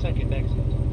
second exit.